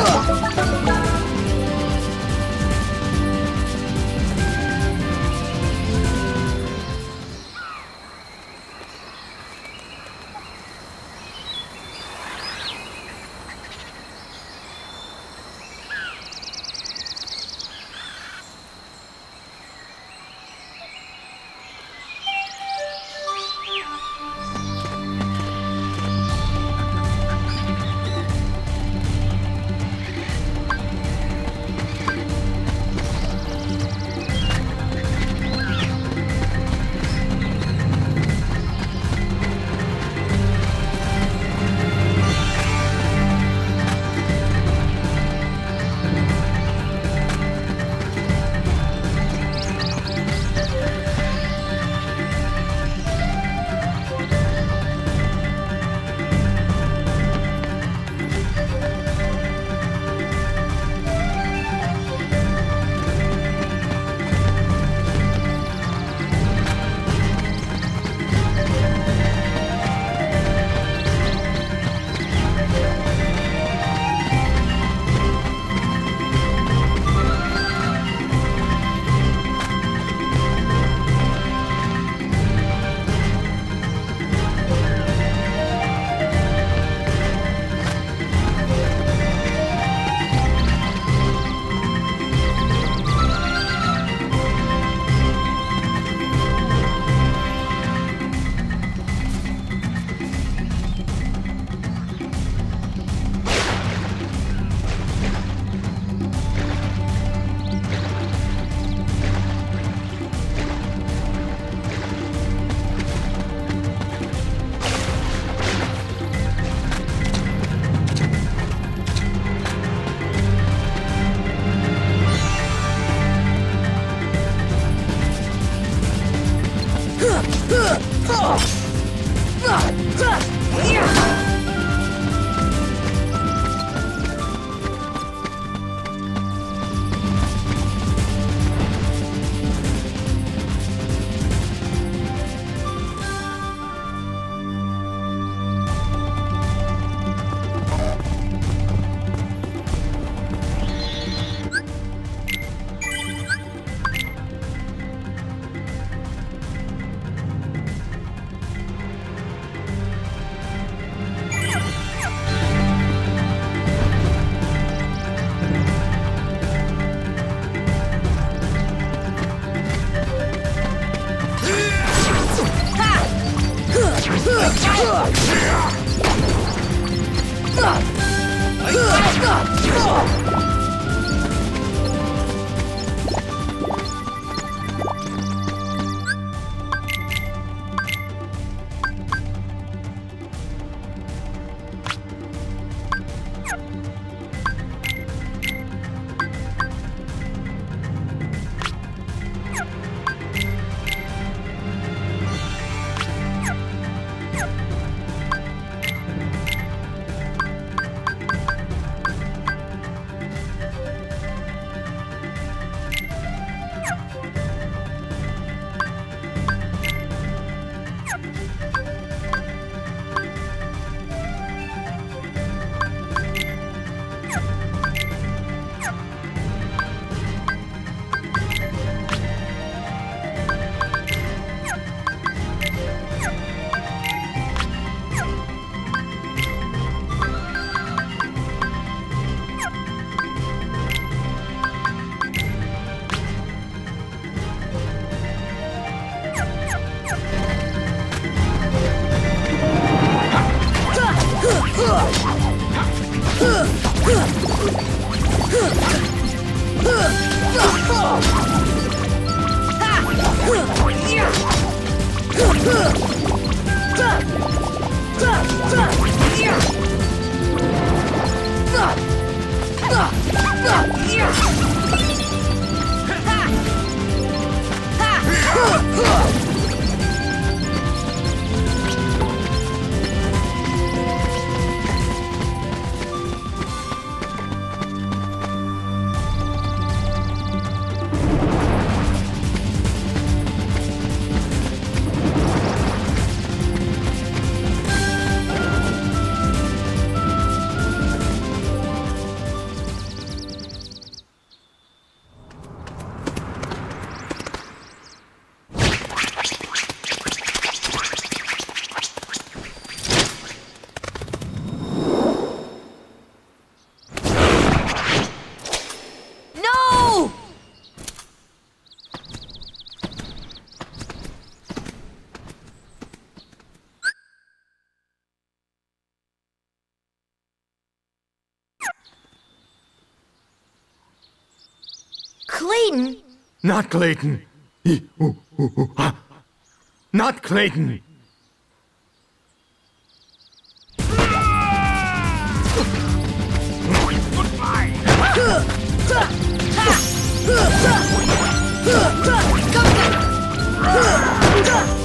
Huh! 四二三四呀 Clayton? Not Clayton. Not Clayton. Fire!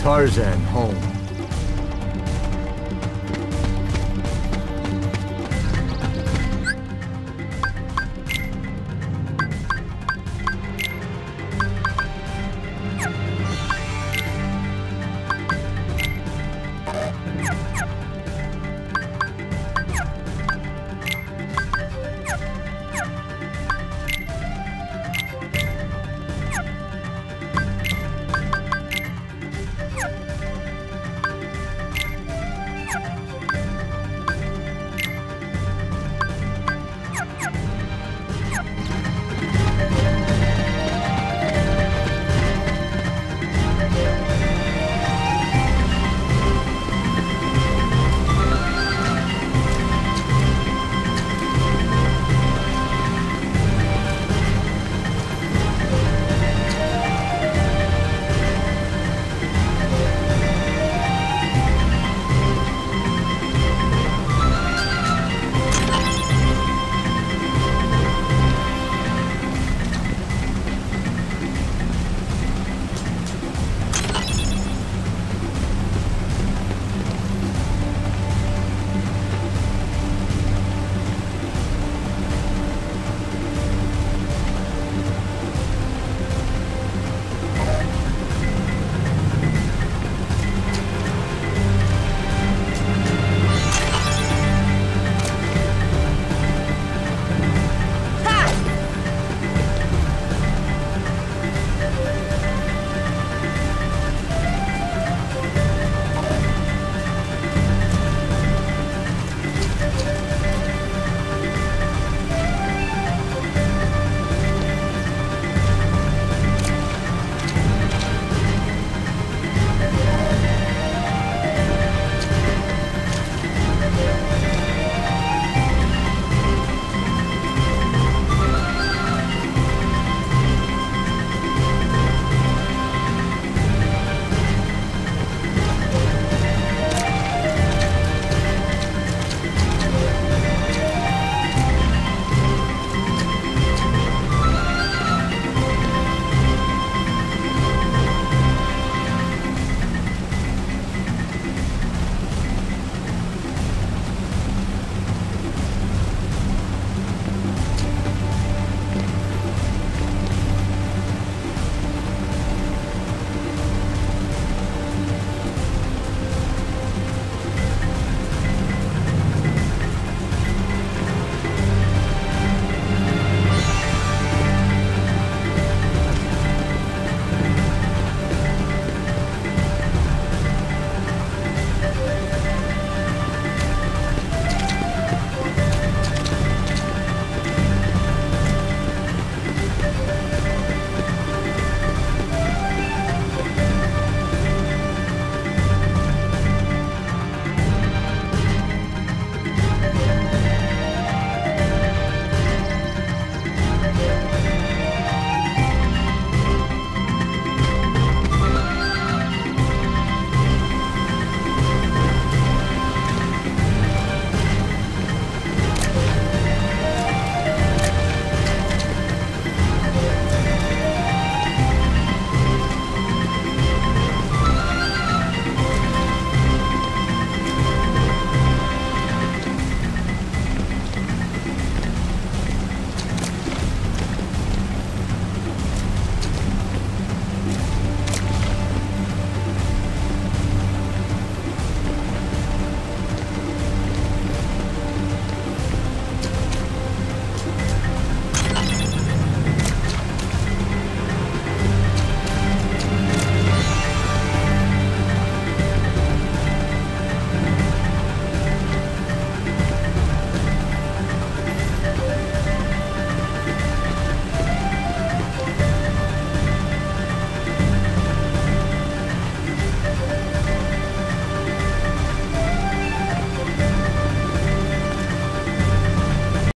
Tarzan home.